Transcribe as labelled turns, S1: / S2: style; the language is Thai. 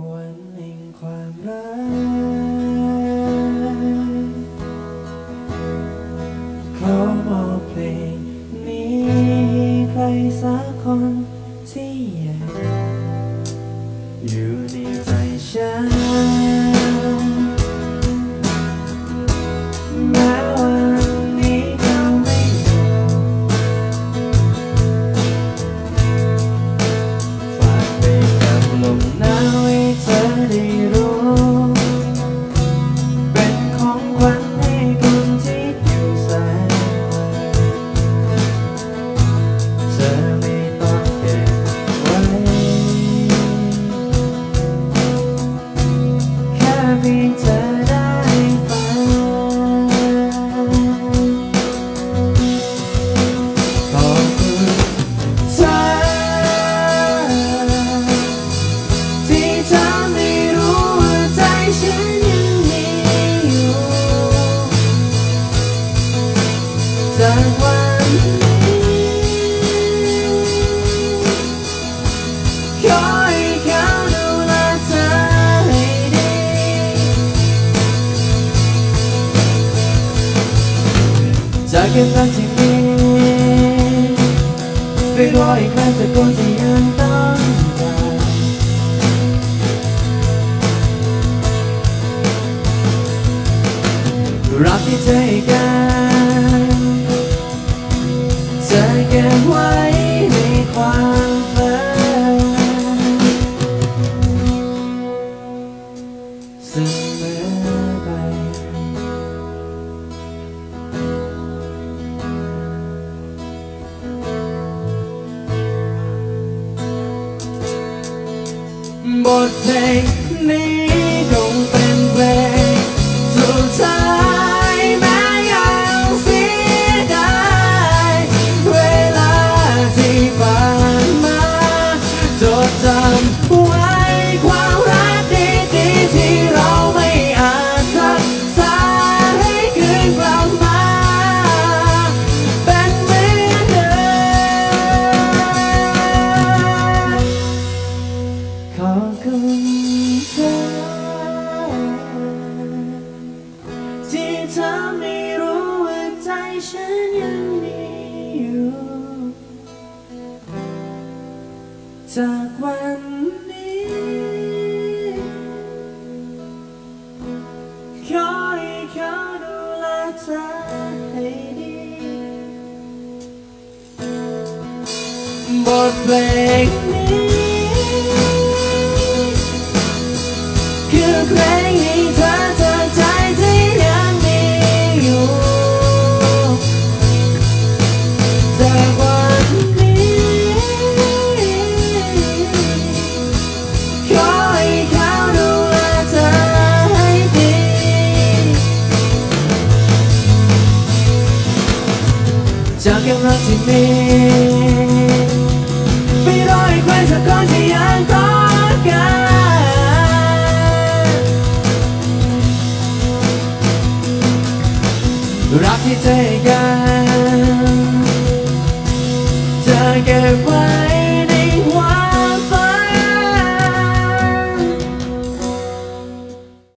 S1: วันแห่งความรักขอมอบเพลงนี้ใครสักคนที่อยากอยู่ในใจฉัน จากเก็บรักที่มีไปรออีกครั้งแต่คนที่ยังต้องการรักที่เธอให้กันจะเก็บไว้ในความฝันเส บทเพล อบคุณเธอที่ทำให้รู้ว่าใจฉันยังมีอยู่ จากวันนี้ ขอให้เขาดูแลเธอให้ดีบทเพลงนี้ จากกำลังที่มีไปรออีกใครสักคนที่ยังต้องการรักที่เธอให้กันจะเก็บไว้